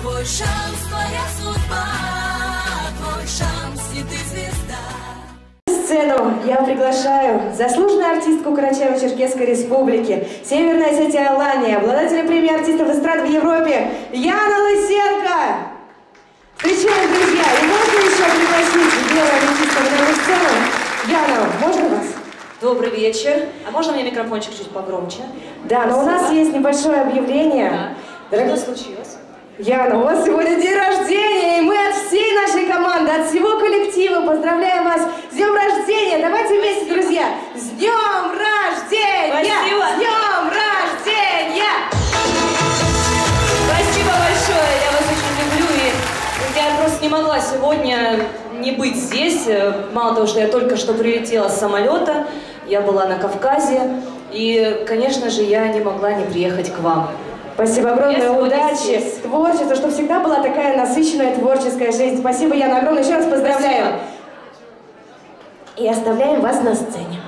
Твой шанс, твоя судьба, твой шанс, и ты звезда. сцену я приглашаю заслуженную артистку Карачаево-Черкесской Республики, Северная Осетия Алания, обладателя премии артистов эстрады в Европе Яна Лысенко. Встречаем, друзья, и можно еще пригласить белую артистку на сцену? Яна, можно вас? Добрый вечер. А можно мне микрофончик чуть погромче? Да, но у нас есть небольшое объявление. Дорогие- Что случилось? Яна, у вас сегодня день рождения, и мы от всей нашей команды, от всего коллектива поздравляем вас с днем рождения. Давайте вместе, друзья, с днем рождения! Спасибо. С днем рождения! Спасибо большое, я вас очень люблю. И я просто не могла сегодня не быть здесь. Мало того, что я только что прилетела с самолета, я была на Кавказе. И, конечно же, я не могла не приехать к вам. Спасибо огромное, удачи, здесь. чтобы всегда была такая насыщенная творческая жизнь. Спасибо, Яна, огромное. Еще раз поздравляю. И оставляем вас на сцене.